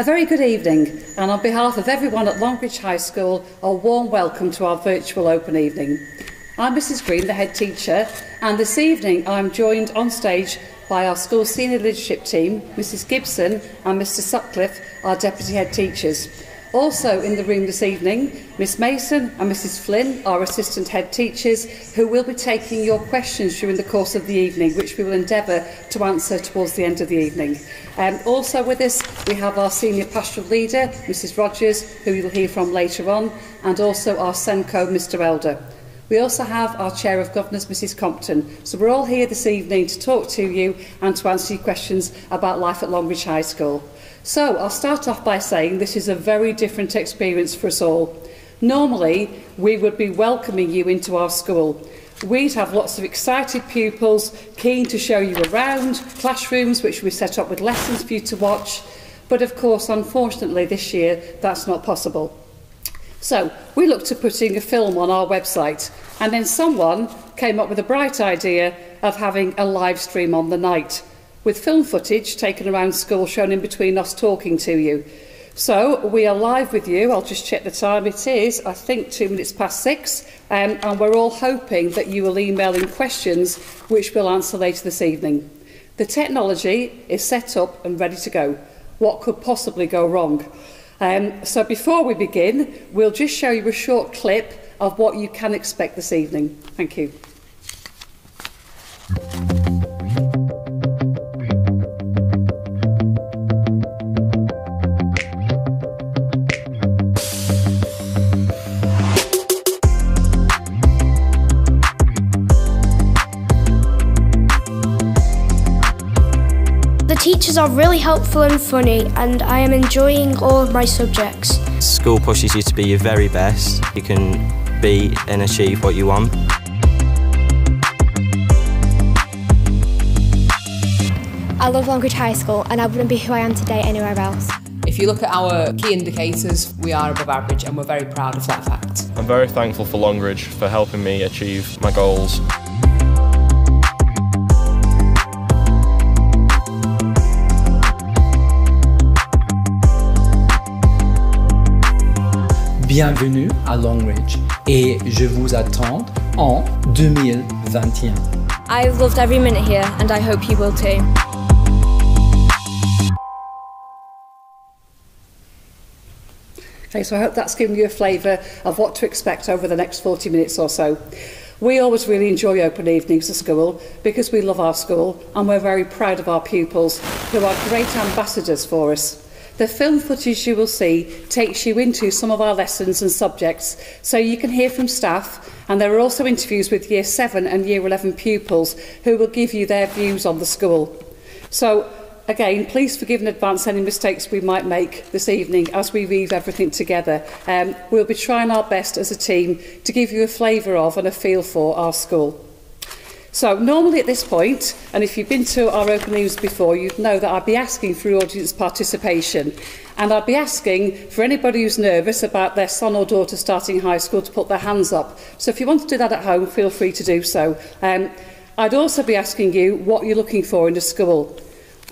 A very good evening, and on behalf of everyone at Longridge High School, a warm welcome to our virtual open evening. I'm Mrs Green, the head teacher, and this evening I'm joined on stage by our school senior leadership team, Mrs Gibson and Mr Sutcliffe, our deputy head teachers. Also in the room this evening, Miss Mason and Mrs Flynn, our assistant head teachers, who will be taking your questions during the course of the evening, which we will endeavour to answer towards the end of the evening. Um, also with us, we have our senior pastoral leader, Mrs Rogers, who you'll hear from later on, and also our Senco, Mr Elder. We also have our Chair of Governors, Mrs Compton. So we're all here this evening to talk to you and to answer your questions about life at Longridge High School. So I'll start off by saying this is a very different experience for us all. Normally, we would be welcoming you into our school. We'd have lots of excited pupils keen to show you around, classrooms which we set up with lessons for you to watch. But of course, unfortunately, this year, that's not possible. So we looked at putting a film on our website, and then someone came up with a bright idea of having a live stream on the night with film footage taken around school shown in between us talking to you. So we are live with you. I'll just check the time. It is, I think, two minutes past six. Um, and we're all hoping that you will email in questions which we'll answer later this evening. The technology is set up and ready to go. What could possibly go wrong? Um, so before we begin, we'll just show you a short clip of what you can expect this evening. Thank you. Teachers are really helpful and funny, and I am enjoying all of my subjects. School pushes you to be your very best. You can be and achieve what you want. I love Longridge High School, and I wouldn't be who I am today anywhere else. If you look at our key indicators, we are above average, and we're very proud of that fact. I'm very thankful for Longridge for helping me achieve my goals. Bienvenue à Longridge et je vous attends en 2021. I've loved every minute here and I hope you will too. Okay, so I hope that's given you a flavour of what to expect over the next 40 minutes or so. We always really enjoy open evenings at school because we love our school and we're very proud of our pupils who are great ambassadors for us. The film footage you will see takes you into some of our lessons and subjects, so you can hear from staff, and there are also interviews with Year 7 and Year 11 pupils who will give you their views on the school. So, again, please forgive in advance any mistakes we might make this evening as we weave everything together. Um, we'll be trying our best as a team to give you a flavour of and a feel for our school. So normally at this point, and if you've been to our open news before, you'd know that I'd be asking for audience participation. And I'd be asking for anybody who's nervous about their son or daughter starting high school to put their hands up. So if you want to do that at home, feel free to do so. Um, I'd also be asking you what you're looking for in a school.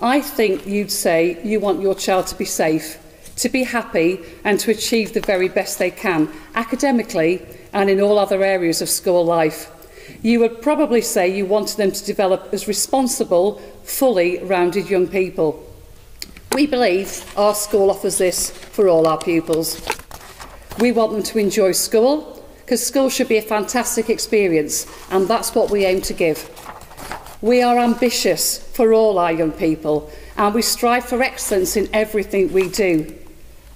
I think you'd say you want your child to be safe, to be happy and to achieve the very best they can, academically and in all other areas of school life you would probably say you wanted them to develop as responsible, fully rounded young people. We believe our school offers this for all our pupils. We want them to enjoy school, because school should be a fantastic experience, and that's what we aim to give. We are ambitious for all our young people, and we strive for excellence in everything we do.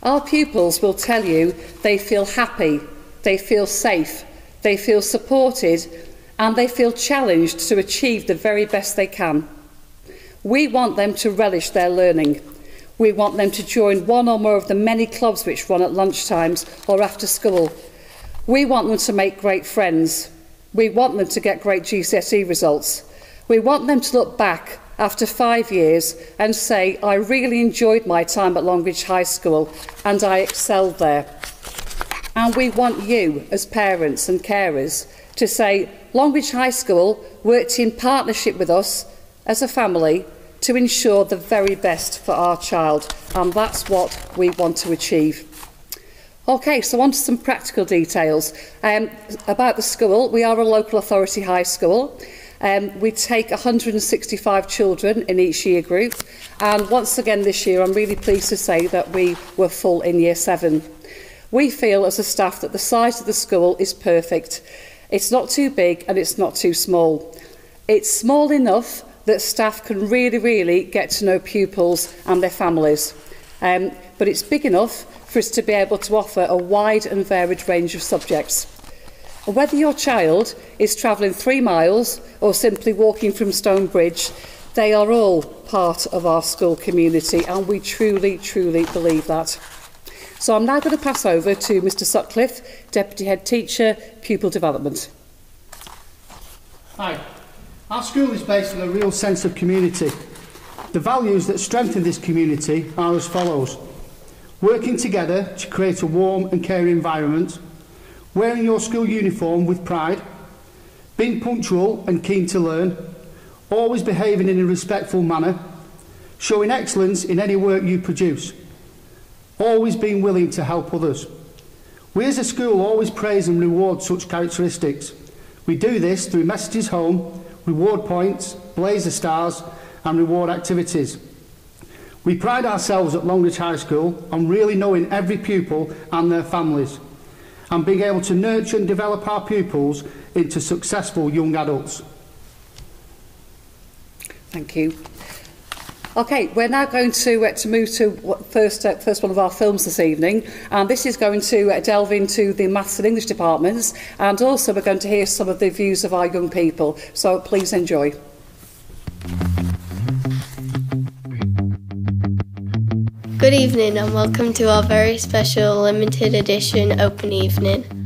Our pupils will tell you they feel happy, they feel safe, they feel supported, and they feel challenged to achieve the very best they can. We want them to relish their learning. We want them to join one or more of the many clubs which run at lunchtimes or after school. We want them to make great friends. We want them to get great GCSE results. We want them to look back after five years and say, I really enjoyed my time at Longridge High School and I excelled there. And we want you, as parents and carers, to say Longridge High School worked in partnership with us as a family to ensure the very best for our child, and that's what we want to achieve. Okay, so on to some practical details. Um, about the school, we are a local authority high school. Um, we take 165 children in each year group, and once again this year, I'm really pleased to say that we were full in year seven. We feel as a staff that the size of the school is perfect. It's not too big and it's not too small. It's small enough that staff can really, really get to know pupils and their families. Um, but it's big enough for us to be able to offer a wide and varied range of subjects. Whether your child is travelling three miles or simply walking from Stonebridge, they are all part of our school community and we truly, truly believe that. So I'm now going to pass over to Mr Sutcliffe, Deputy Head Teacher, Pupil Development. Hi. Our school is based on a real sense of community. The values that strengthen this community are as follows. Working together to create a warm and caring environment, wearing your school uniform with pride, being punctual and keen to learn, always behaving in a respectful manner, showing excellence in any work you produce, always being willing to help others. We as a school always praise and reward such characteristics. We do this through messages home, reward points, blazer stars and reward activities. We pride ourselves at Longridge High School on really knowing every pupil and their families and being able to nurture and develop our pupils into successful young adults. Thank you. Okay, we're now going to, uh, to move to first, uh, first one of our films this evening, and this is going to uh, delve into the Maths and English departments, and also we're going to hear some of the views of our young people, so please enjoy. Good evening and welcome to our very special limited edition open evening.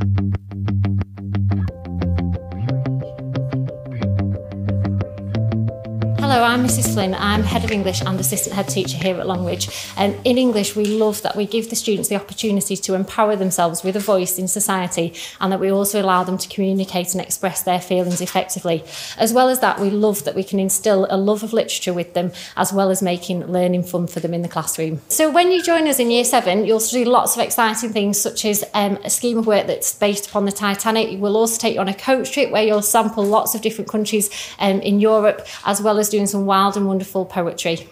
Hello, I'm Mrs Flynn. I'm Head of English and Assistant Head Teacher here at Longridge. And in English, we love that we give the students the opportunity to empower themselves with a voice in society and that we also allow them to communicate and express their feelings effectively. As well as that, we love that we can instill a love of literature with them as well as making learning fun for them in the classroom. So when you join us in Year 7, you'll do lots of exciting things such as um, a scheme of work that's based upon the Titanic. We'll also take you on a coach trip where you'll sample lots of different countries um, in Europe as well as doing some wild and wonderful poetry.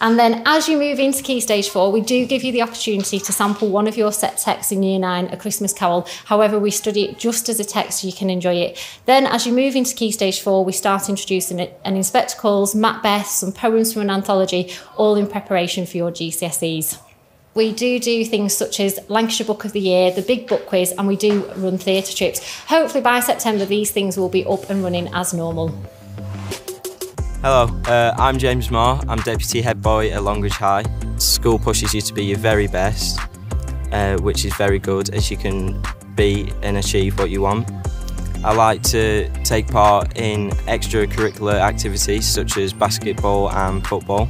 And then as you move into Key Stage 4, we do give you the opportunity to sample one of your set texts in Year 9, A Christmas Carol. However, we study it just as a text so you can enjoy it. Then as you move into Key Stage 4, we start introducing it, an Inspector Calls, Macbeth, some poems from an anthology, all in preparation for your GCSEs. We do do things such as Lancashire Book of the Year, the Big Book Quiz, and we do run theatre trips. Hopefully by September, these things will be up and running as normal. Hello, uh, I'm James Moore. I'm Deputy Head Boy at Longridge High. School pushes you to be your very best, uh, which is very good as you can be and achieve what you want. I like to take part in extracurricular activities such as basketball and football.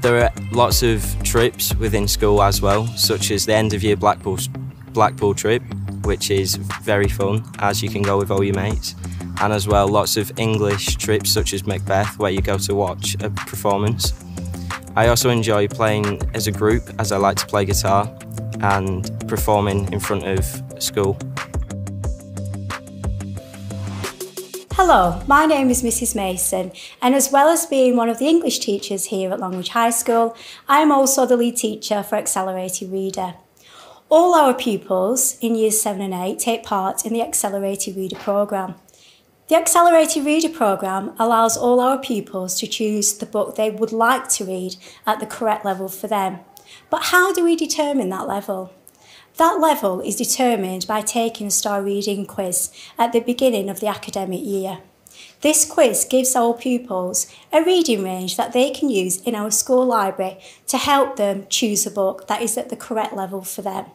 There are lots of trips within school as well, such as the end of year Blackpool, Blackpool trip, which is very fun as you can go with all your mates and as well lots of English trips such as Macbeth where you go to watch a performance. I also enjoy playing as a group as I like to play guitar and performing in front of school. Hello, my name is Mrs Mason and as well as being one of the English teachers here at Longridge High School, I am also the lead teacher for Accelerated Reader. All our pupils in years 7 and 8 take part in the Accelerated Reader programme. The Accelerated Reader programme allows all our pupils to choose the book they would like to read at the correct level for them. But how do we determine that level? That level is determined by taking a star reading quiz at the beginning of the academic year. This quiz gives our pupils a reading range that they can use in our school library to help them choose a book that is at the correct level for them.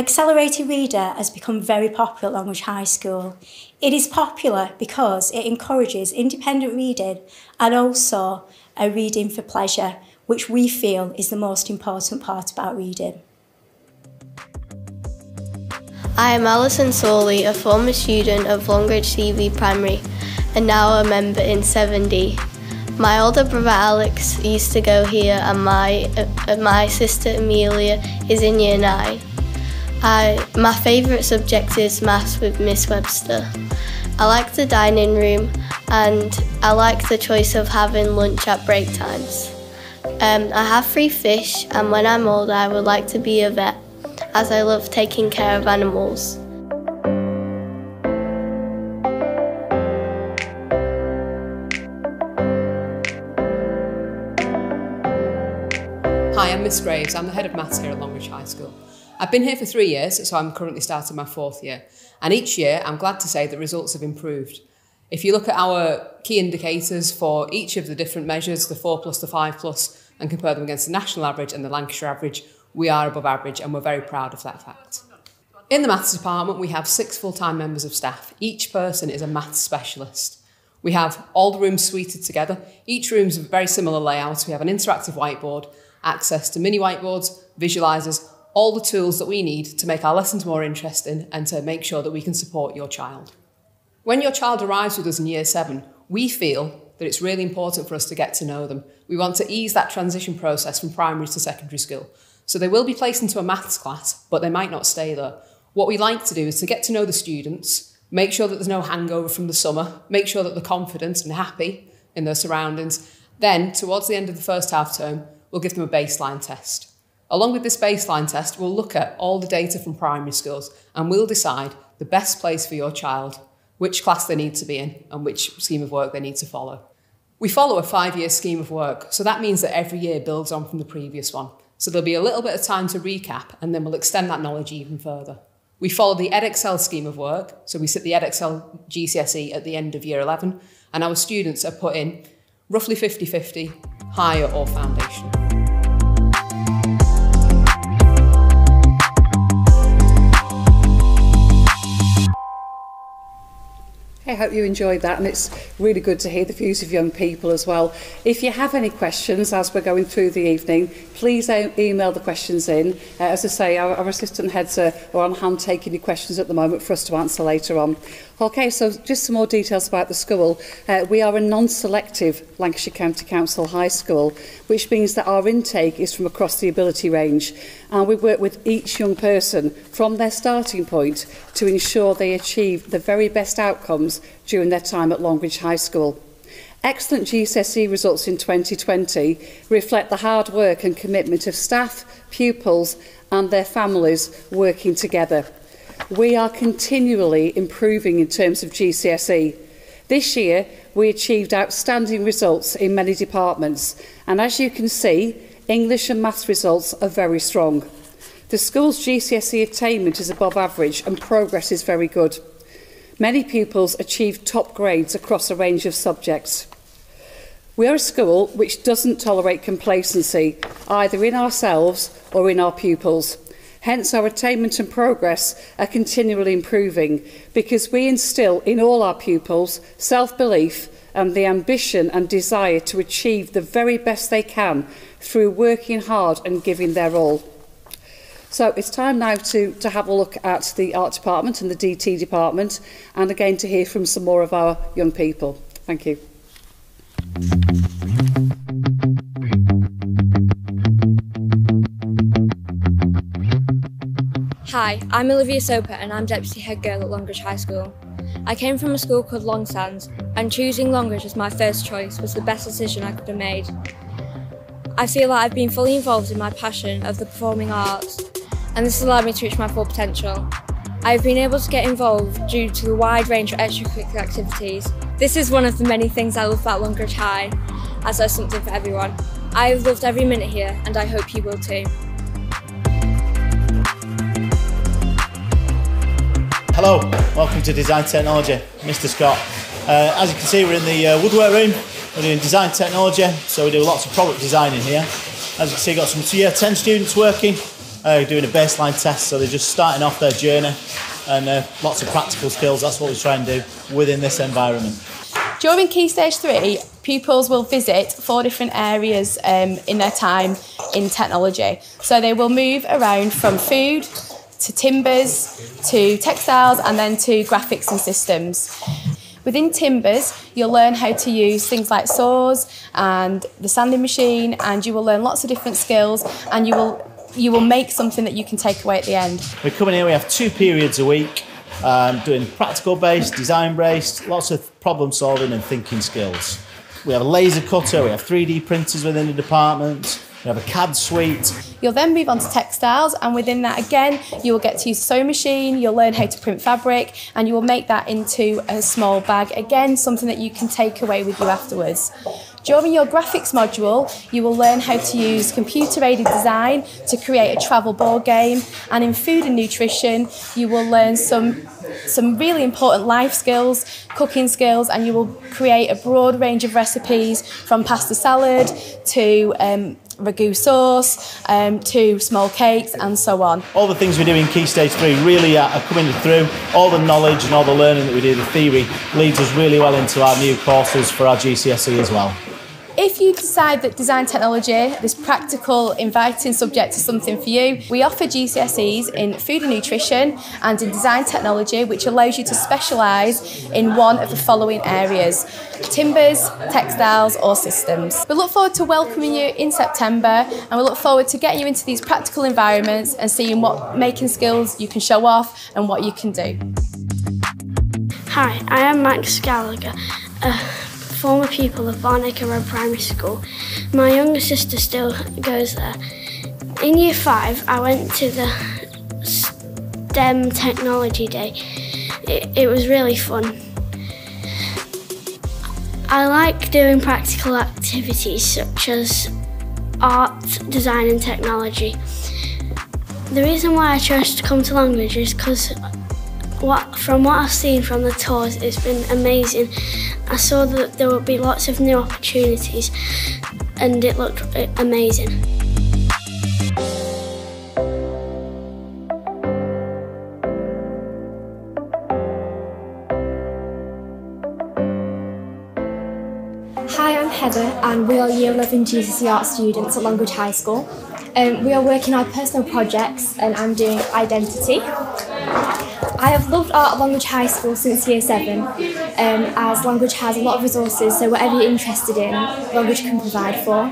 Accelerated Reader has become very popular at Longridge High School. It is popular because it encourages independent reading and also a reading for pleasure, which we feel is the most important part about reading. I am Alison Sawley, a former student of Longridge CE Primary and now a member in 7D. My older brother Alex used to go here and my, uh, my sister Amelia is in year 9. I, my favourite subject is maths with Miss Webster. I like the dining room and I like the choice of having lunch at break times. Um, I have free fish and when I'm older I would like to be a vet as I love taking care of animals. Hi, I'm Miss Graves. I'm the head of maths here at Longridge High School. I've been here for three years, so I'm currently starting my fourth year. And each year, I'm glad to say the results have improved. If you look at our key indicators for each of the different measures, the 4 plus, the 5 plus, and compare them against the national average and the Lancashire average, we are above average and we're very proud of that fact. In the maths department, we have six full-time members of staff. Each person is a maths specialist. We have all the rooms suited together. Each room's a very similar layout. We have an interactive whiteboard, access to mini whiteboards, visualisers, all the tools that we need to make our lessons more interesting and to make sure that we can support your child. When your child arrives with us in year seven, we feel that it's really important for us to get to know them. We want to ease that transition process from primary to secondary school. So they will be placed into a maths class, but they might not stay there. What we like to do is to get to know the students, make sure that there's no hangover from the summer, make sure that they're confident and happy in their surroundings. Then, towards the end of the first half term, we'll give them a baseline test. Along with this baseline test, we'll look at all the data from primary schools and we'll decide the best place for your child, which class they need to be in and which scheme of work they need to follow. We follow a five-year scheme of work, so that means that every year builds on from the previous one. So there'll be a little bit of time to recap and then we'll extend that knowledge even further. We follow the Edexcel scheme of work, so we sit the Edexcel GCSE at the end of year 11 and our students are put in roughly 50-50, higher or foundation. I hope you enjoyed that and it's really good to hear the views of young people as well. If you have any questions as we're going through the evening, please e email the questions in. Uh, as I say, our, our assistant heads are, are on hand taking your questions at the moment for us to answer later on. Okay, so just some more details about the school. Uh, we are a non-selective Lancashire County Council High School, which means that our intake is from across the ability range and we work with each young person from their starting point to ensure they achieve the very best outcomes during their time at Longridge High School. Excellent GCSE results in 2020 reflect the hard work and commitment of staff, pupils and their families working together. We are continually improving in terms of GCSE. This year, we achieved outstanding results in many departments, and as you can see, English and maths results are very strong. The school's GCSE attainment is above average and progress is very good. Many pupils achieve top grades across a range of subjects. We are a school which doesn't tolerate complacency, either in ourselves or in our pupils. Hence, our attainment and progress are continually improving because we instill in all our pupils self-belief and the ambition and desire to achieve the very best they can through working hard and giving their all. So it's time now to, to have a look at the art department and the DT department and again to hear from some more of our young people. Thank you. Hi, I'm Olivia Soper and I'm Deputy Head Girl at Longridge High School. I came from a school called Longsands and choosing Longridge as my first choice was the best decision I could have made. I feel that I've been fully involved in my passion of the performing arts and this has allowed me to reach my full potential. I've been able to get involved due to the wide range of extracurricular activities. This is one of the many things I love about Longridge High, as there's something for everyone. I've loved every minute here and I hope you will too. Hello, welcome to Design Technology, Mr Scott. Uh, as you can see, we're in the uh, woodwork room. We're doing design technology, so we do lots of product design in here. As you can see, got some year 10 students working, uh, doing a baseline test, so they're just starting off their journey and uh, lots of practical skills. That's what we try and do within this environment. During Key Stage 3, pupils will visit four different areas um, in their time in technology. So they will move around from food to timbers, to textiles, and then to graphics and systems. Within Timbers, you'll learn how to use things like saws and the sanding machine, and you will learn lots of different skills, and you will you will make something that you can take away at the end. We come in here, we have two periods a week, um, doing practical based, design based, lots of problem solving and thinking skills. We have a laser cutter, we have 3D printers within the department, we have a CAD suite. You'll then move on to textiles, and within that, again, you will get to use a sewing machine, you'll learn how to print fabric, and you will make that into a small bag. Again, something that you can take away with you afterwards. During your graphics module, you will learn how to use computer aided design to create a travel board game, and in food and nutrition, you will learn some some really important life skills, cooking skills, and you will create a broad range of recipes from pasta salad to um, ragu sauce um, to small cakes and so on. All the things we do in Key Stage 3 really are, are coming through. All the knowledge and all the learning that we do, the theory, leads us really well into our new courses for our GCSE as well. If you decide that design technology, this practical, inviting subject is something for you, we offer GCSEs in food and nutrition and in design technology, which allows you to specialise in one of the following areas timbers, textiles, or systems. We look forward to welcoming you in September and we look forward to getting you into these practical environments and seeing what making skills you can show off and what you can do. Hi, I am Max Gallagher. Uh, former pupil of Barnacre Road Primary School. My younger sister still goes there. In year five, I went to the STEM Technology Day. It, it was really fun. I like doing practical activities such as art, design and technology. The reason why I chose to come to Longridge is because what, from what I've seen from the tours, it's been amazing. I saw that there would be lots of new opportunities and it looked amazing. Hi, I'm Heather and we are Year 11 GCSE Art students at Longridge High School. Um, we are working on personal projects and I'm doing identity. I have loved art at Longridge High School since year seven, um, as Longridge has a lot of resources, so whatever you're interested in, Longridge can provide for.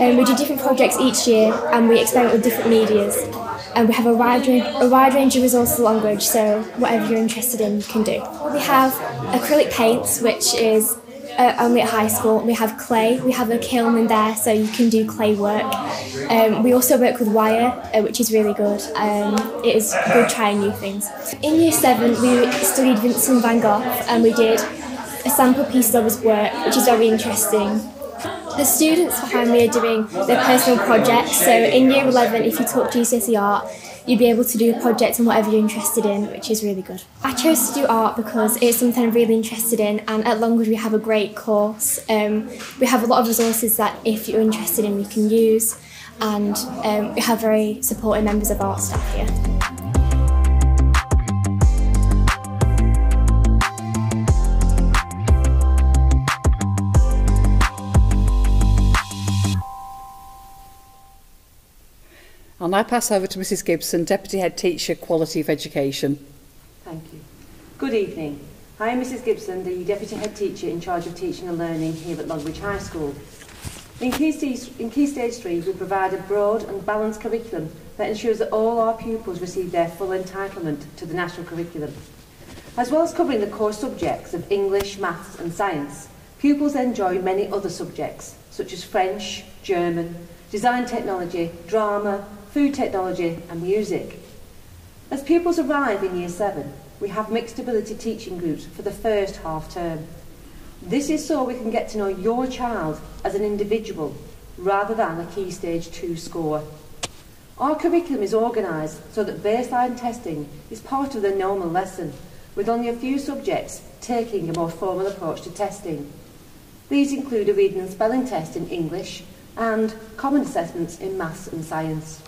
Um, we do different projects each year and we experiment with different medias. And we have a wide, a wide range of resources at Longridge, so whatever you're interested in, you can do. We have acrylic paints, which is uh, at high school. We have clay. We have a kiln in there, so you can do clay work. Um, we also work with wire, uh, which is really good. Um, it is good trying new things. In year seven, we studied Vincent van Gogh, and we did a sample piece of his work, which is very interesting. The students behind me are doing their personal projects. So in year 11, if you taught GCSE art, you'd be able to do a project on whatever you're interested in, which is really good. I chose to do art because it's something I'm really interested in, and at Longridge we have a great course. Um, we have a lot of resources that if you're interested in, you can use, and um, we have very supportive members of art staff here. I'll pass over to Mrs Gibson, Deputy Head Teacher, Quality of Education. Thank you. Good evening. I am Mrs Gibson, the Deputy Head Teacher in charge of teaching and learning here at Longridge High School. In Key, Stage, in Key Stage 3, we provide a broad and balanced curriculum that ensures that all our pupils receive their full entitlement to the national curriculum. As well as covering the core subjects of English, Maths and Science, pupils enjoy many other subjects, such as French, German, design technology, drama, food technology and music. As pupils arrive in Year 7, we have mixed ability teaching groups for the first half term. This is so we can get to know your child as an individual rather than a Key Stage 2 score. Our curriculum is organised so that baseline testing is part of the normal lesson, with only a few subjects taking a more formal approach to testing. These include a reading and spelling test in English and common assessments in maths and science.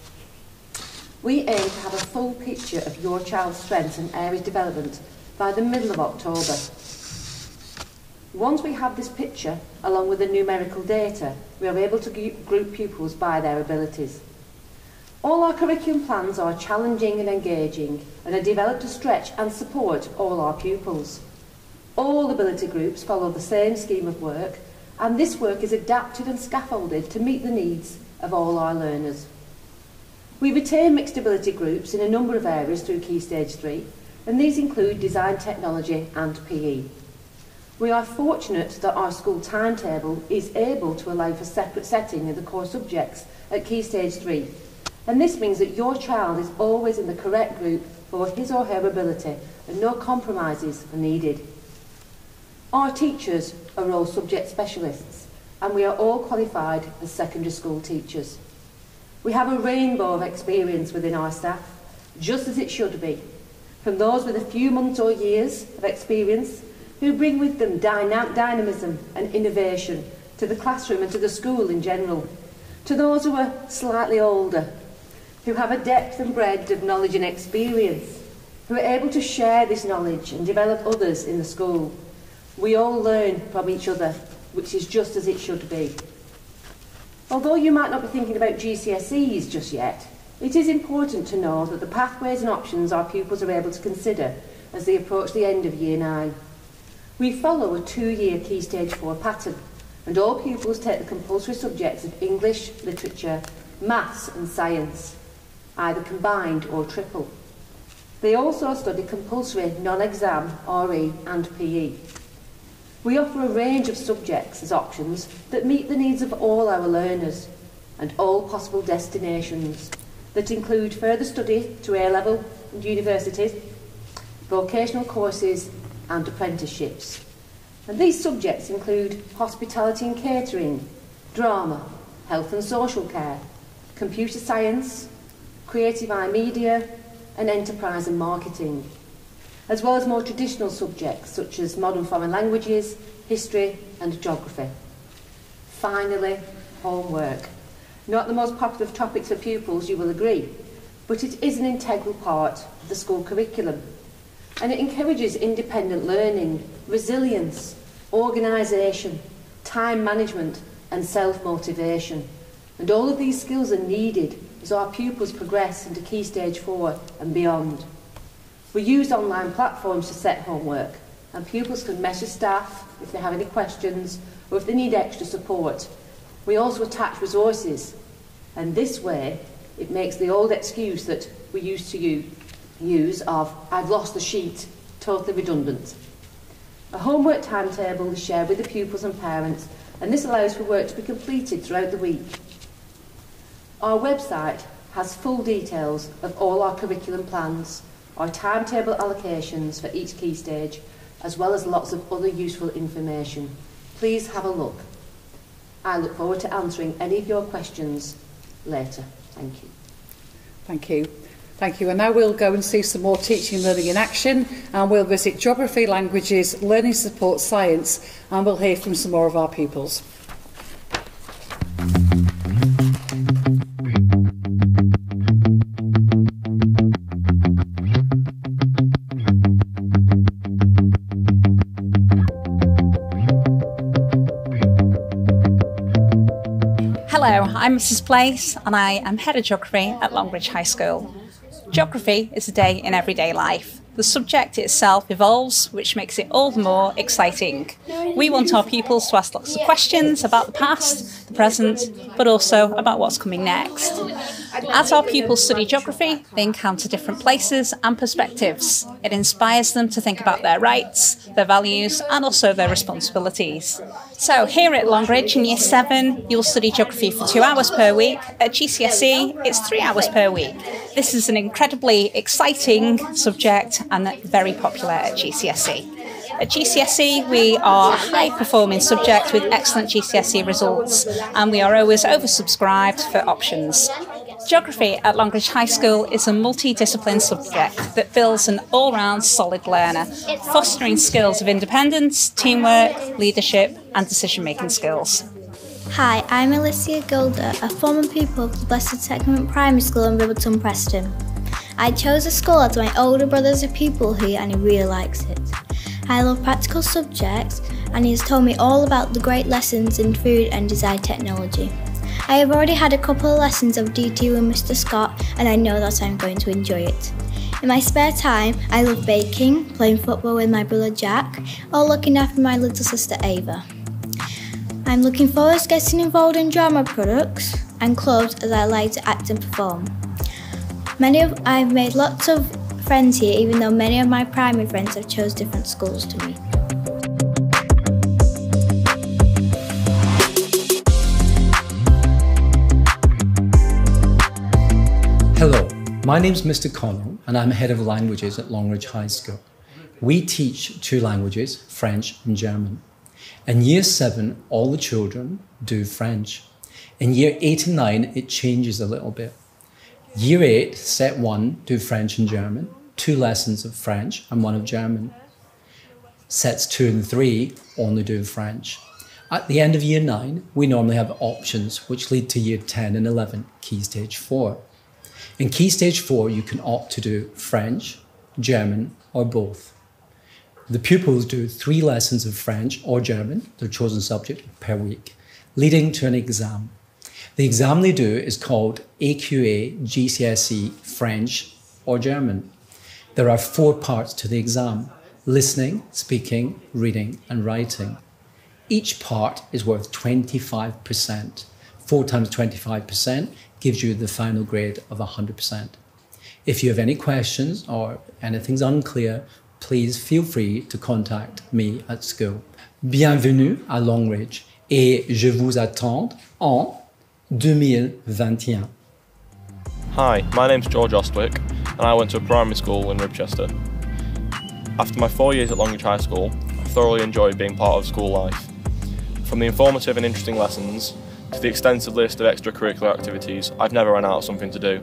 We aim to have a full picture of your child's strengths and areas development by the middle of October. Once we have this picture, along with the numerical data, we are able to group pupils by their abilities. All our curriculum plans are challenging and engaging and are developed to stretch and support all our pupils. All ability groups follow the same scheme of work and this work is adapted and scaffolded to meet the needs of all our learners. We retain mixed ability groups in a number of areas through Key Stage 3 and these include design technology and PE. We are fortunate that our school timetable is able to allow for separate setting of the core subjects at Key Stage 3 and this means that your child is always in the correct group for his or her ability and no compromises are needed. Our teachers are all subject specialists and we are all qualified as secondary school teachers. We have a rainbow of experience within our staff, just as it should be, from those with a few months or years of experience who bring with them dyna dynamism and innovation to the classroom and to the school in general, to those who are slightly older, who have a depth and breadth of knowledge and experience, who are able to share this knowledge and develop others in the school. We all learn from each other, which is just as it should be. Although you might not be thinking about GCSEs just yet, it is important to know that the pathways and options our pupils are able to consider as they approach the end of Year 9. We follow a two-year Key Stage 4 pattern, and all pupils take the compulsory subjects of English, Literature, Maths and Science, either combined or triple. They also study compulsory non-exam RE and PE. We offer a range of subjects as options that meet the needs of all our learners and all possible destinations that include further study to A-level and universities, vocational courses and apprenticeships. And these subjects include hospitality and catering, drama, health and social care, computer science, creative iMedia and enterprise and marketing as well as more traditional subjects such as modern foreign languages, history and geography. Finally, homework. Not the most popular of topics for pupils, you will agree, but it is an integral part of the school curriculum and it encourages independent learning, resilience, organisation, time management and self-motivation. And all of these skills are needed as our pupils progress into Key Stage 4 and beyond. We use online platforms to set homework, and pupils can message staff if they have any questions or if they need extra support. We also attach resources, and this way it makes the old excuse that we used to use of, I've lost the sheet, totally redundant. A homework timetable is shared with the pupils and parents, and this allows for work to be completed throughout the week. Our website has full details of all our curriculum plans, our timetable allocations for each key stage, as well as lots of other useful information. Please have a look. I look forward to answering any of your questions later. Thank you. Thank you. Thank you. And now we'll go and see some more teaching and learning in action and we'll visit geography, languages, learning support, science and we'll hear from some more of our pupils. I'm Mrs. Place and I am Head of Geography at Longridge High School. Geography is a day in everyday life. The subject itself evolves, which makes it all the more exciting. We want our pupils to ask lots of questions about the past, the present, but also about what's coming next. As our pupils study geography, they encounter different places and perspectives. It inspires them to think about their rights, their values, and also their responsibilities. So, here at Longridge in Year 7, you'll study geography for two hours per week. At GCSE, it's three hours per week. This is an incredibly exciting subject and very popular at GCSE. At GCSE, we are a high performing subject with excellent GCSE results, and we are always oversubscribed for options. Geography at Longridge High School is a multidiscipline subject that builds an all round solid learner, fostering skills of independence, teamwork, leadership, and decision making skills. Hi, I'm Alicia Golder, a former pupil of the Blessed Sacrament Primary School in Ribbleton, Preston. I chose a school as my older brother's a pupil here and he really likes it. I love practical subjects and he has told me all about the great lessons in food and design technology. I have already had a couple of lessons of DT with Mr. Scott and I know that I'm going to enjoy it. In my spare time, I love baking, playing football with my brother Jack, or looking after my little sister Ava. I'm looking forward to getting involved in drama products and clubs as I like to act and perform. Many of I've made lots of friends here even though many of my primary friends have chose different schools to me. My name is Mr. Connell and I'm head of languages at Longridge High School. We teach two languages, French and German. In year seven, all the children do French. In year eight and nine, it changes a little bit. Year eight, set one, do French and German, two lessons of French and one of German. Sets two and three only do French. At the end of year nine, we normally have options which lead to year 10 and 11, key stage four. In Key Stage 4, you can opt to do French, German, or both. The pupils do three lessons of French or German, their chosen subject, per week, leading to an exam. The exam they do is called AQA GCSE French or German. There are four parts to the exam listening, speaking, reading, and writing. Each part is worth 25%. 4 times 25% gives you the final grade of 100%. If you have any questions or anything's unclear, please feel free to contact me at school. Bienvenue à Longridge et je vous attends en 2021. Hi, my name's George Ostwick and I went to a primary school in Ribchester. After my four years at Longridge High School, I thoroughly enjoyed being part of school life. From the informative and interesting lessons to the extensive list of extracurricular activities, I've never run out of something to do.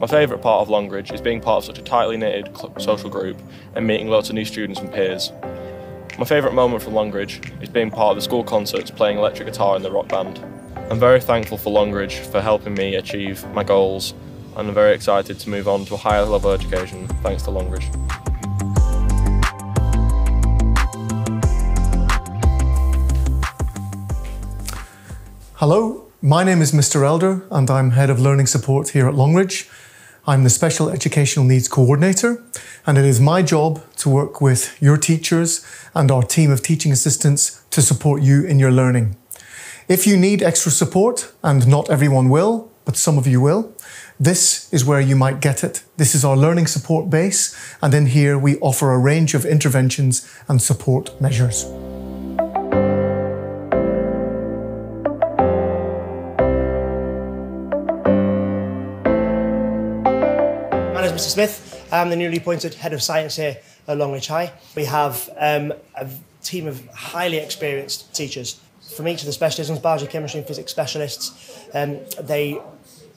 My favourite part of Longridge is being part of such a tightly knitted social group and meeting lots of new students and peers. My favourite moment from Longridge is being part of the school concerts playing electric guitar in the rock band. I'm very thankful for Longridge for helping me achieve my goals and I'm very excited to move on to a higher level education thanks to Longridge. Hello, my name is Mr. Elder and I'm Head of Learning Support here at Longridge. I'm the Special Educational Needs Coordinator and it is my job to work with your teachers and our team of teaching assistants to support you in your learning. If you need extra support, and not everyone will, but some of you will, this is where you might get it. This is our learning support base and in here we offer a range of interventions and support measures. Mr Smith. I'm the newly appointed Head of Science here at Longridge High. We have um, a team of highly experienced teachers from each of the specialisms, biology, chemistry and physics specialists. Um, they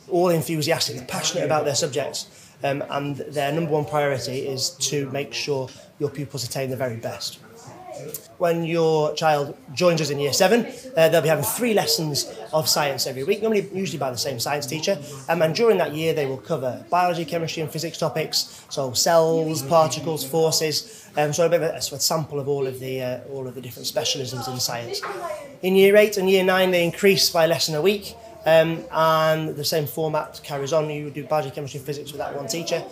all enthusiastic, passionate about their subjects um, and their number one priority is to make sure your pupils attain the very best. When your child joins us in year seven, uh, they'll be having three lessons of science every week, normally usually by the same science teacher. Um, and during that year, they will cover biology, chemistry, and physics topics, so cells, particles, forces. Um, so a bit of a, a sample of all of the uh, all of the different specialisms in science. In year eight and year nine, they increase by a lesson a week. Um, and the same format carries on. You do biology, chemistry, physics with that one teacher.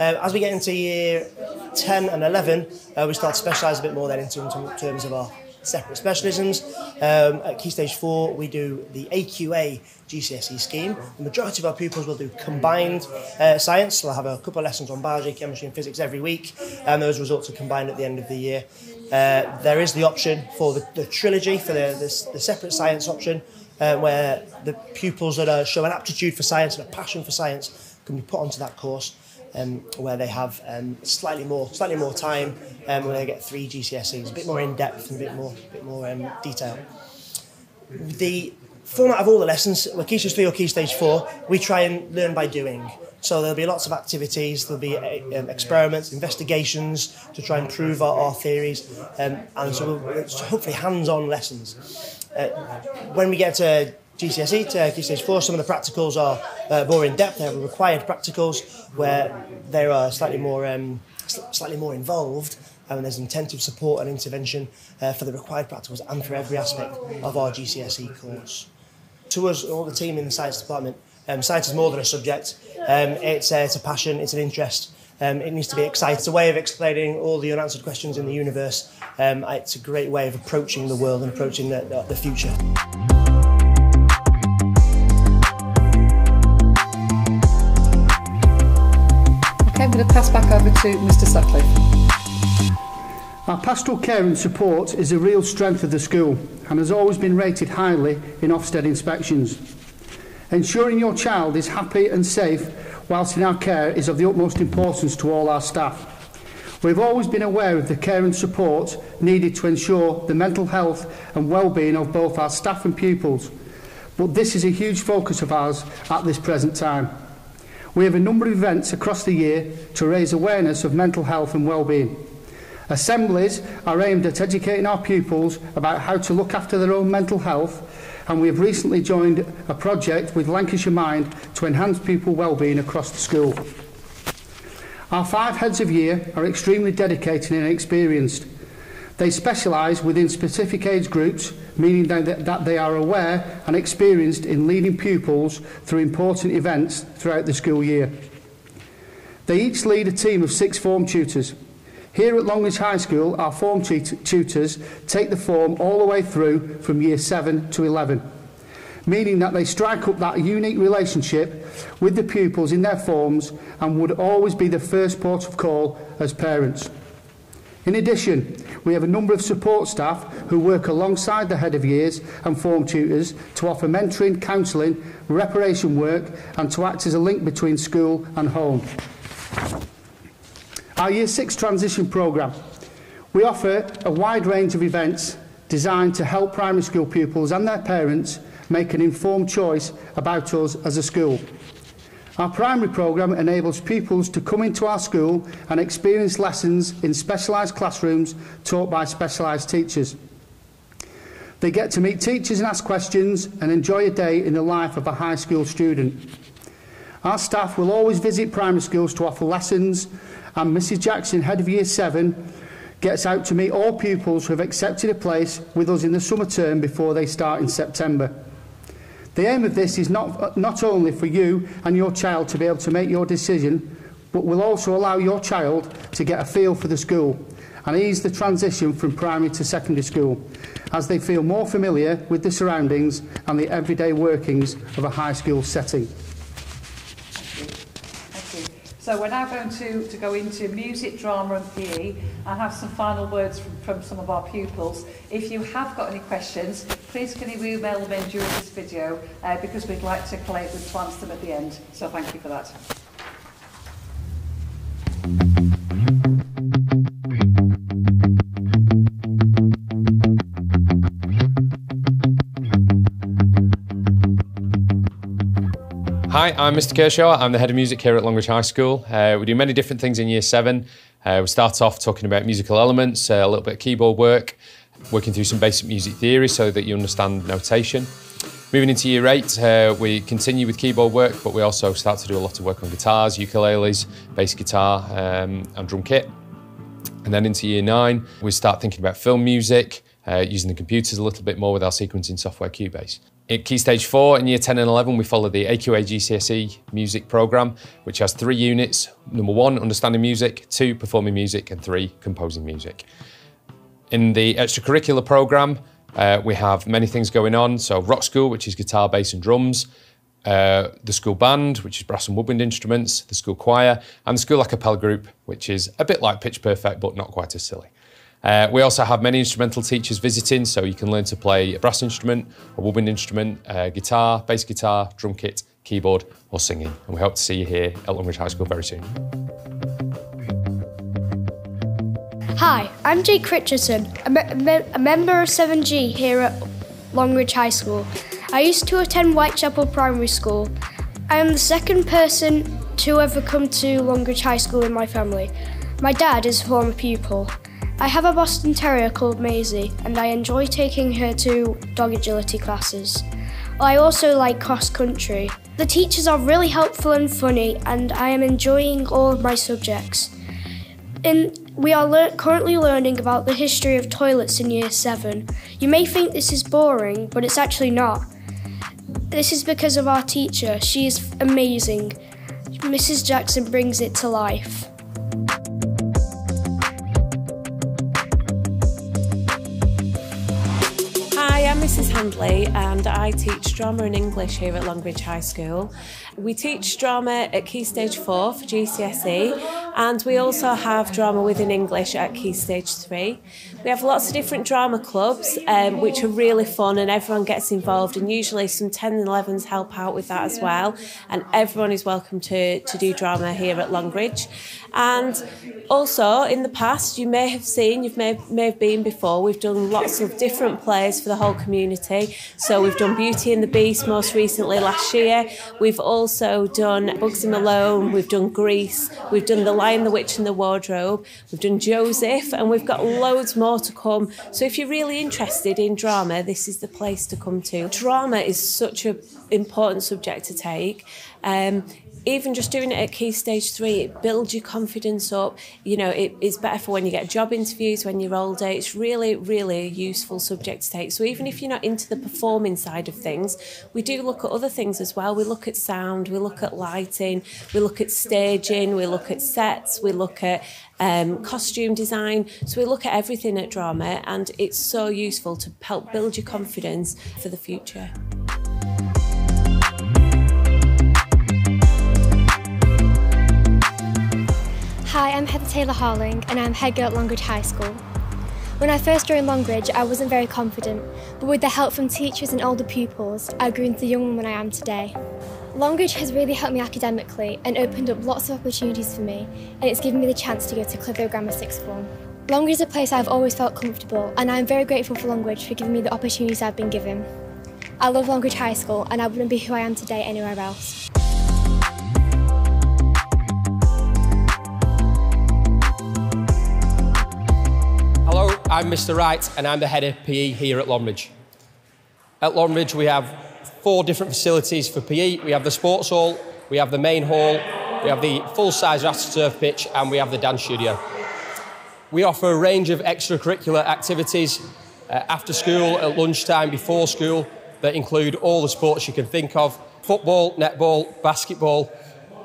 Um, as we get into year 10 and 11, uh, we start to specialise a bit more then in terms of our separate specialisms. Um, at Key Stage 4, we do the AQA GCSE scheme. The majority of our pupils will do combined uh, science, they'll have a couple of lessons on biology, chemistry and physics every week, and those results are combined at the end of the year. Uh, there is the option for the, the trilogy, for the, the, the separate science option, uh, where the pupils that are, show an aptitude for science and a passion for science can be put onto that course um, where they have um, slightly more slightly more time um, where they get three GCSEs, a bit more in depth and a bit more a bit more um, detail. The format of all the lessons, with Key Stage 3 or Key Stage 4, we try and learn by doing. So there'll be lots of activities, there'll be um, experiments, investigations to try and prove our, our theories, um, and so we'll, hopefully hands-on lessons. Uh, when we get to GCSE to Key Stage 4. Some of the practicals are uh, more in depth. They have required practicals where they are slightly more, um, slightly more involved and there's intensive support and intervention uh, for the required practicals and for every aspect of our GCSE course. To us, all the team in the science department, um, science is more than a subject. Um, it's, uh, it's a passion, it's an interest. Um, it needs to be exciting. It's a way of explaining all the unanswered questions in the universe. Um, it's a great way of approaching the world and approaching the, the future. Going to pass back over to Mr Sutcliffe. Our pastoral care and support is a real strength of the school and has always been rated highly in Ofsted inspections. Ensuring your child is happy and safe whilst in our care is of the utmost importance to all our staff. We've always been aware of the care and support needed to ensure the mental health and well-being of both our staff and pupils, but this is a huge focus of ours at this present time. We have a number of events across the year to raise awareness of mental health and well-being. Assemblies are aimed at educating our pupils about how to look after their own mental health and we have recently joined a project with Lancashire Mind to enhance pupil wellbeing across the school. Our five heads of year are extremely dedicated and experienced. They specialise within specific age groups, meaning that, that they are aware and experienced in leading pupils through important events throughout the school year. They each lead a team of six form tutors. Here at Longridge High School, our form tut tutors take the form all the way through from year 7 to 11, meaning that they strike up that unique relationship with the pupils in their forms and would always be the first port of call as parents. In addition, we have a number of support staff who work alongside the head of years and form tutors to offer mentoring, counselling, reparation work and to act as a link between school and home. Our Year 6 transition programme. We offer a wide range of events designed to help primary school pupils and their parents make an informed choice about us as a school. Our primary programme enables pupils to come into our school and experience lessons in specialised classrooms taught by specialised teachers. They get to meet teachers and ask questions and enjoy a day in the life of a high school student. Our staff will always visit primary schools to offer lessons and Mrs Jackson, head of year 7, gets out to meet all pupils who have accepted a place with us in the summer term before they start in September. The aim of this is not, not only for you and your child to be able to make your decision, but will also allow your child to get a feel for the school and ease the transition from primary to secondary school as they feel more familiar with the surroundings and the everyday workings of a high school setting. So we're now going to, to go into music, drama and PE and have some final words from, from some of our pupils. If you have got any questions, please can you email them in during this video uh, because we'd like to collate them to answer them at the end. So thank you for that. Hi, I'm Mr. Kershaw. I'm the head of music here at Longridge High School. Uh, we do many different things in year seven. Uh, we start off talking about musical elements, uh, a little bit of keyboard work, working through some basic music theory so that you understand notation. Moving into year eight, uh, we continue with keyboard work, but we also start to do a lot of work on guitars, ukuleles, bass guitar, um, and drum kit. And then into year nine, we start thinking about film music, uh, using the computers a little bit more with our sequencing software Cubase. At Key Stage 4 in Year 10 and 11, we follow the AQA GCSE music programme, which has three units. Number one, understanding music, two, performing music, and three, composing music. In the extracurricular programme, uh, we have many things going on. So Rock School, which is guitar, bass and drums, uh, the school band, which is brass and woodwind instruments, the school choir, and the school a cappella group, which is a bit like Pitch Perfect, but not quite as silly. Uh, we also have many instrumental teachers visiting, so you can learn to play a brass instrument, a woodwind instrument, uh, guitar, bass guitar, drum kit, keyboard, or singing. And we hope to see you here at Longridge High School very soon. Hi, I'm Jake Richardson, a, me a member of 7G here at Longridge High School. I used to attend Whitechapel Primary School. I am the second person to ever come to Longridge High School in my family. My dad is a former pupil. I have a Boston Terrier called Maisie, and I enjoy taking her to dog agility classes. I also like cross country. The teachers are really helpful and funny, and I am enjoying all of my subjects. In, we are lear currently learning about the history of toilets in Year 7. You may think this is boring, but it's actually not. This is because of our teacher. She is amazing. Mrs. Jackson brings it to life. Handley and I teach drama and English here at Longridge High School. We teach drama at Key Stage 4 for GCSE and we also have drama within English at Key Stage 3. We have lots of different drama clubs um, which are really fun and everyone gets involved and usually some 10 and 11s help out with that as well and everyone is welcome to, to do drama here at Longridge. And also in the past you may have seen, you may, may have been before, we've done lots of different plays for the whole community. So we've done Beauty and the Beast most recently last year. We've also done Bugsy Malone, we've done Grease, we've done The Lion, the Witch and the Wardrobe, we've done Joseph, and we've got loads more to come. So if you're really interested in drama, this is the place to come to. Drama is such an important subject to take. Um, even just doing it at key stage three, it builds your confidence up. You know, it, it's better for when you get job interviews when you're older. It's really, really a useful subject to take. So even if you're not into the performing side of things, we do look at other things as well. We look at sound, we look at lighting, we look at staging, we look at sets, we look at um, costume design. So we look at everything at drama, and it's so useful to help build your confidence for the future. Hi, I'm Heather Taylor Harling and I'm head girl at Longridge High School. When I first joined Longridge, I wasn't very confident, but with the help from teachers and older pupils, I grew into the young woman I am today. Longridge has really helped me academically and opened up lots of opportunities for me, and it's given me the chance to go to Clitheroe Grammar Sixth Form. Longridge is a place I've always felt comfortable, and I'm very grateful for Longridge for giving me the opportunities I've been given. I love Longridge High School, and I wouldn't be who I am today anywhere else. Hello, I'm Mr. Wright and I'm the head of PE here at Longridge. At Longridge we have four different facilities for PE. We have the sports hall, we have the main hall, we have the full-size surf pitch and we have the dance studio. We offer a range of extracurricular activities uh, after school, at lunchtime, before school that include all the sports you can think of. Football, netball, basketball,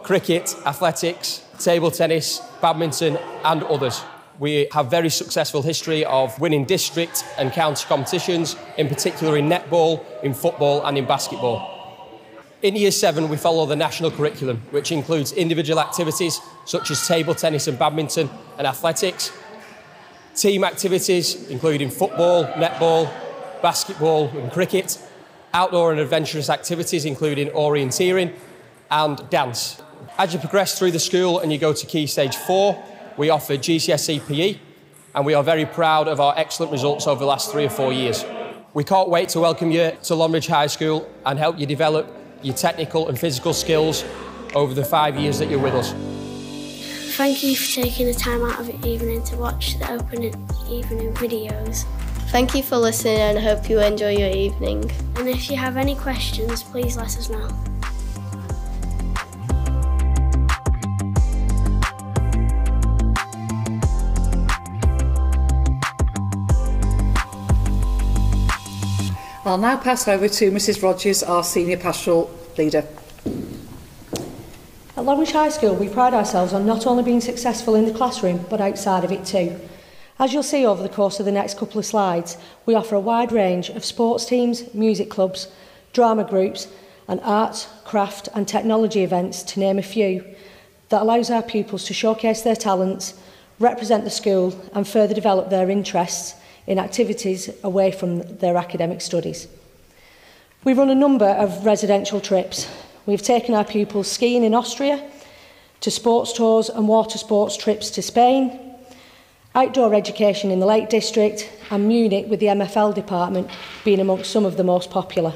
cricket, athletics, table tennis, badminton and others. We have very successful history of winning district and county competitions, in particular in netball, in football and in basketball. In Year 7 we follow the national curriculum, which includes individual activities such as table tennis and badminton and athletics, team activities including football, netball, basketball and cricket, outdoor and adventurous activities including orienteering and dance. As you progress through the school and you go to Key Stage 4, we offer GCSE PE and we are very proud of our excellent results over the last three or four years. We can't wait to welcome you to Longridge High School and help you develop your technical and physical skills over the five years that you're with us. Thank you for taking the time out of your evening to watch the opening evening videos. Thank you for listening and I hope you enjoy your evening. And if you have any questions, please let us know. I'll now pass over to Mrs Rogers, our Senior Pastoral Leader. At Longridge High School, we pride ourselves on not only being successful in the classroom, but outside of it too. As you'll see over the course of the next couple of slides, we offer a wide range of sports teams, music clubs, drama groups, and art, craft and technology events, to name a few, that allows our pupils to showcase their talents, represent the school and further develop their interests in activities away from their academic studies. We run a number of residential trips. We've taken our pupils skiing in Austria, to sports tours and water sports trips to Spain, outdoor education in the Lake District and Munich with the MFL department being amongst some of the most popular.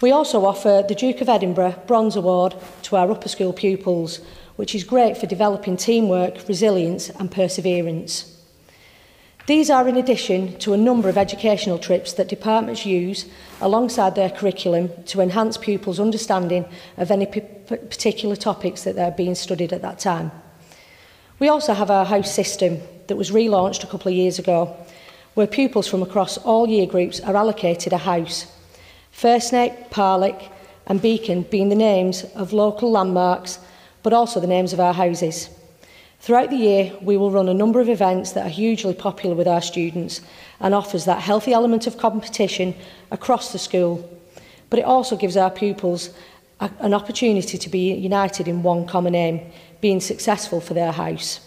We also offer the Duke of Edinburgh Bronze Award to our upper school pupils, which is great for developing teamwork, resilience and perseverance. These are in addition to a number of educational trips that departments use alongside their curriculum to enhance pupils' understanding of any particular topics that they are being studied at that time. We also have our house system that was relaunched a couple of years ago, where pupils from across all year groups are allocated a house. Fairsnape, Parlick and Beacon being the names of local landmarks, but also the names of our houses. Throughout the year, we will run a number of events that are hugely popular with our students and offers that healthy element of competition across the school. But it also gives our pupils a, an opportunity to be united in one common aim, being successful for their house.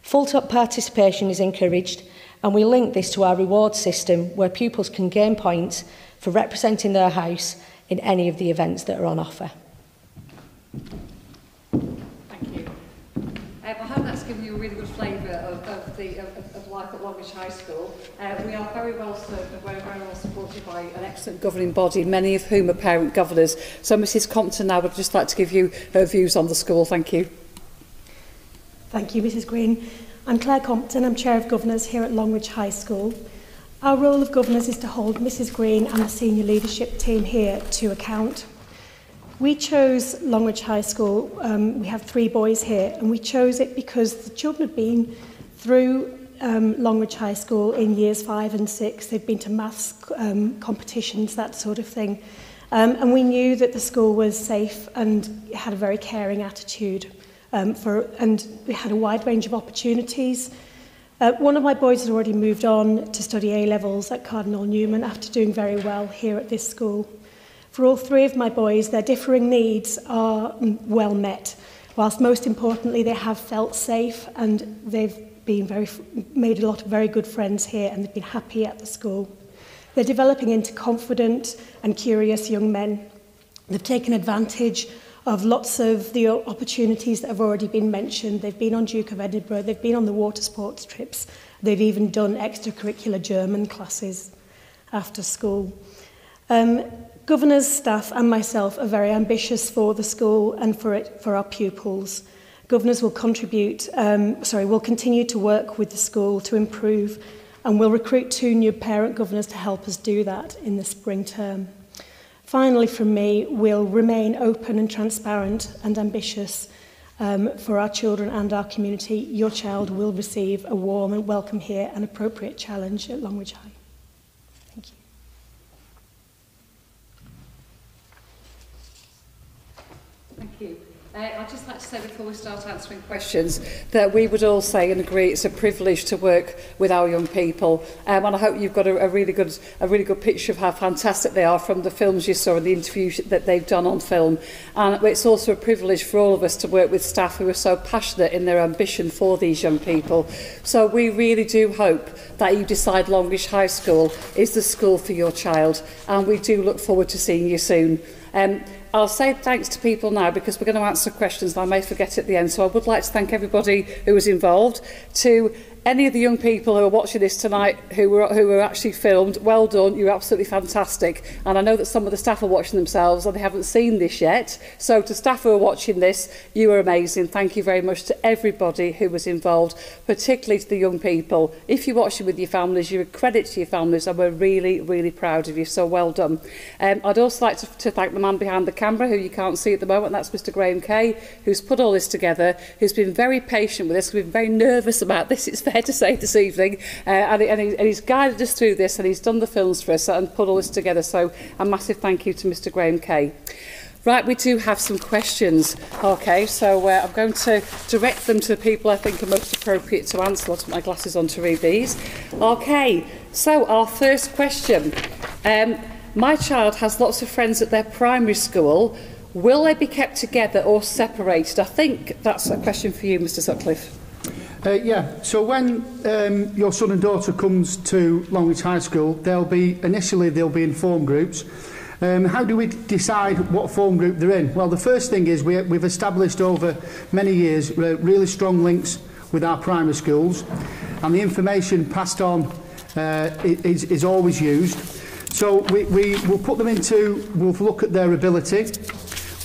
Full-top participation is encouraged and we link this to our reward system where pupils can gain points for representing their house in any of the events that are on offer. given you a really good flavour of, of, the, of, of life at Longridge High School. Uh, we are very well served and very, very well supported by an excellent governing body, many of whom are parent governors. So Mrs Compton, now would just like to give you her views on the school. Thank you. Thank you, Mrs Green. I'm Claire Compton, I'm Chair of Governors here at Longridge High School. Our role of governors is to hold Mrs Green and the senior leadership team here to account. We chose Longridge High School, um, we have three boys here, and we chose it because the children have been through um, Longridge High School in years five and six. They've been to maths um, competitions, that sort of thing. Um, and we knew that the school was safe and had a very caring attitude. Um, for, and we had a wide range of opportunities Uh, one of my boys has already moved on to study A-levels at Cardinal Newman after doing very well here at this school. For all three of my boys, their differing needs are well met, whilst most importantly they have felt safe and they've been very, made a lot of very good friends here and they've been happy at the school. They're developing into confident and curious young men. They've taken advantage of lots of the opportunities that have already been mentioned. They've been on Duke of Edinburgh, they've been on the water sports trips, they've even done extracurricular German classes after school. Um, governors, staff and myself are very ambitious for the school and for, it, for our pupils. Governors will contribute, um, sorry, will continue to work with the school to improve and we'll recruit two new parent governors to help us do that in the spring term. Finally, from me, we'll remain open and transparent and ambitious um, for our children and our community. Your child will receive a warm and welcome here and appropriate challenge at Longridge High. Uh, I'd just like to say before we start answering questions that we would all say and agree it's a privilege to work with our young people. Um, and I hope you've got a, a really good a really good picture of how fantastic they are from the films you saw and the interviews that they've done on film. And it's also a privilege for all of us to work with staff who are so passionate in their ambition for these young people. So we really do hope that you decide Longish High School is the school for your child. And we do look forward to seeing you soon. Um, I'll say thanks to people now because we're going to answer questions that I may forget at the end. So I would like to thank everybody who was involved, to any of the young people who are watching this tonight who were, who were actually filmed, well done, you're absolutely fantastic. And I know that some of the staff are watching themselves and they haven't seen this yet. So to staff who are watching this, you are amazing. Thank you very much to everybody who was involved, particularly to the young people. If you're watching with your families, you're a credit to your families and we're really, really proud of you. So well done. Um, I'd also like to, to thank the man behind the camera who you can't see at the moment. That's Mr Graham Kay, who's put all this together, who's been very patient with us, who's been very nervous about this. It's fair to say this evening, uh, and, and, he, and he's guided us through this, and he's done the films for us and put all this together. So a massive thank you to Mr Graham Kay. Right, we do have some questions. Okay, so uh, I'm going to direct them to the people I think are most appropriate to answer. I'll put my glasses on to read these. Okay, so our first question. Um, my child has lots of friends at their primary school. Will they be kept together or separated? I think that's a question for you, Mr Sutcliffe. Uh, yeah, so when um, your son and daughter comes to Longwich High School, they'll be initially they'll be in form groups. Um, how do we decide what form group they're in? Well, the first thing is we, we've established over many years uh, really strong links with our primary schools, and the information passed on uh, is, is always used. So we, we will put them into, we'll look at their ability,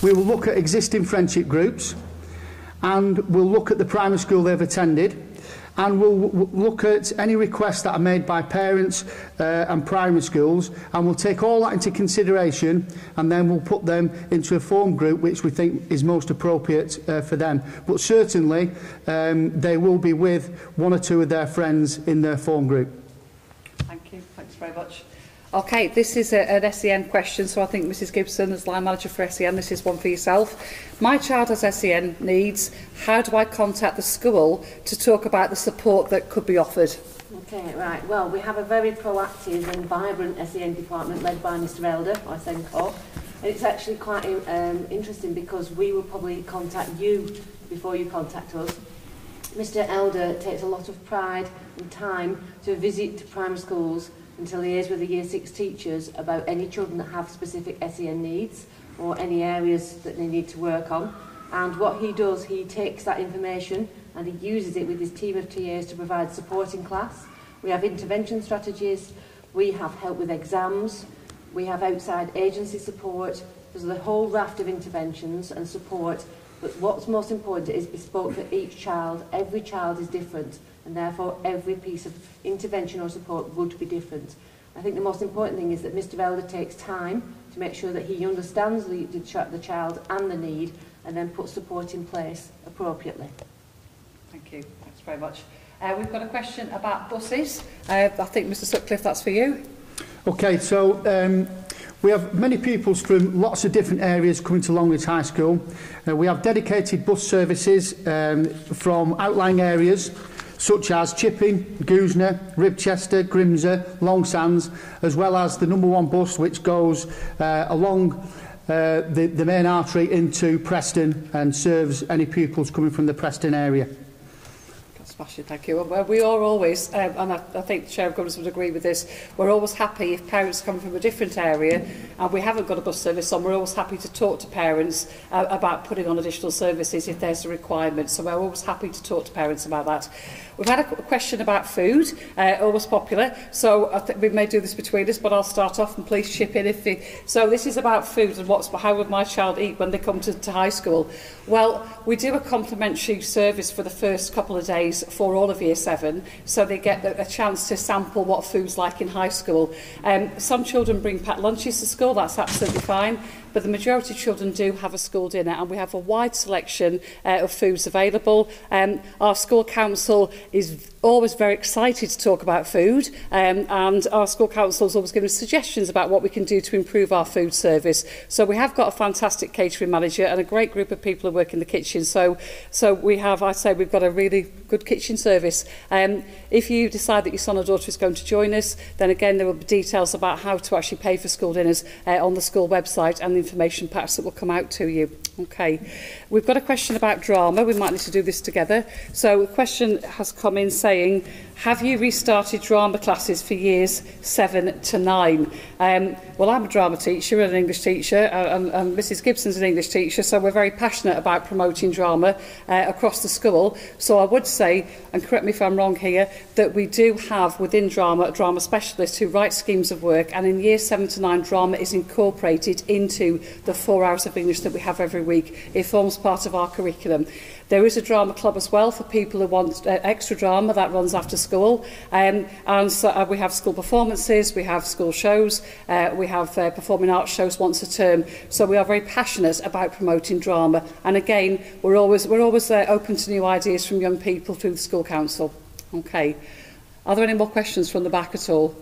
we will look at existing friendship groups, and we'll look at the primary school they've attended. And we'll, look at any requests that are made by parents uh, and primary schools. And we'll take all that into consideration and then we'll put them into a form group which we think is most appropriate uh, for them. But certainly um, they will be with one or two of their friends in their form group. Thank you. Thanks very much. Okay, this is a, an SEN question, so I think Mrs Gibson, as line manager for SEN, this is one for yourself. My child has SEN needs. How do I contact the school to talk about the support that could be offered? Okay, right. Well, we have a very proactive and vibrant SEN department led by Mr Elder, I SENCO. And it's actually quite um, interesting because we will probably contact you before you contact us. Mr Elder takes a lot of pride and time to visit primary schools until liaise with the Year 6 teachers about any children that have specific SEN needs or any areas that they need to work on. And what he does, he takes that information and he uses it with his team of TAs to provide support in class. We have intervention strategies, we have help with exams, we have outside agency support, there's a whole raft of interventions and support, but what's most important is bespoke for each child. Every child is different and therefore every piece of intervention or support would be different. I think the most important thing is that Mr Elder takes time to make sure that he understands the, the, ch the child and the need and then puts support in place appropriately. Thank you. Thanks very much. Uh, we've got a question about buses. Uh, I think, Mr Sutcliffe, that's for you. Okay, so um, We have many pupils from lots of different areas coming to Longridge High School. Uh, we have dedicated bus services um, from outlying areas such as Chipping, Goosner, Ribchester, Grimsor, Long Sands, as well as the number one bus which goes uh, along uh, the, the main artery into Preston and serves any pupils coming from the Preston area. Smashing, thank you. Well, we are always, um, and I, I think the Chair of Governors would agree with this, we're always happy if parents come from a different area and we haven't got a bus service on, we're always happy to talk to parents uh, about putting on additional services if there's a requirement. So we're always happy to talk to parents about that. We've had a question about food, uh, always popular, so I think we may do this between us, but I'll start off and please chip in if you... So this is about food and what's, how would my child eat when they come to, to high school? Well, we do a complimentary service for the first couple of days for all of Year 7, so they get the, a chance to sample what food's like in high school. Um, some children bring packed lunches to school, that's absolutely fine but the majority of children do have a school dinner and we have a wide selection uh, of foods available. Um, our school council is always very excited to talk about food um, and our school council is always giving suggestions about what we can do to improve our food service. So we have got a fantastic catering manager and a great group of people who work in the kitchen. So, so we have, I say, we've got a really good kitchen service. Um, if you decide that your son or daughter is going to join us, then again, there will be details about how to actually pay for school dinners uh, on the school website and the information packs that will come out to you. Okay, we've got a question about drama. We might need to do this together. So the question has come in saying, saying have you restarted drama classes for years seven to nine? Um, well, I'm a drama teacher and an English teacher, uh, and, and Mrs Gibson's an English teacher, so we're very passionate about promoting drama uh, across the school. So I would say, and correct me if I'm wrong here, that we do have within drama a drama specialist who writes schemes of work, and in year seven to nine, drama is incorporated into the four hours of English that we have every week. It forms part of our curriculum. There is a drama club as well for people who want uh, extra drama that runs after school. Um, and so, uh, we have school performances, we have school shows, uh, we have uh, performing arts shows once a term. So we are very passionate about promoting drama. And again, we're always, we're always uh, open to new ideas from young people through the school council. Okay. Are there any more questions from the back at all?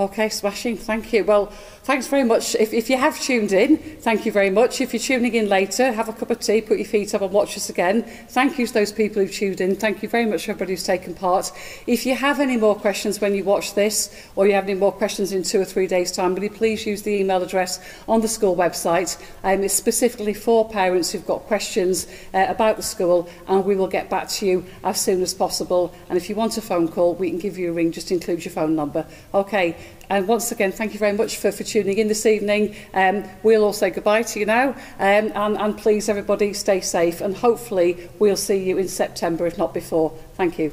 Okay, smashing. Thank you. Well, thanks very much. If, if you have tuned in, thank you very much. If you're tuning in later, have a cup of tea, put your feet up and watch us again. Thank you to those people who've tuned in. Thank you very much for everybody who's taken part. If you have any more questions when you watch this, or you have any more questions in two or three days' time, will you please use the email address on the school website. Um, it's specifically for parents who've got questions uh, about the school, and we will get back to you as soon as possible. And if you want a phone call, we can give you a ring. Just include your phone number. Okay. And once again, thank you very much for, for tuning in this evening. Um, we'll all say goodbye to you now. Um, and, and please, everybody, stay safe. And hopefully, we'll see you in September, if not before. Thank you.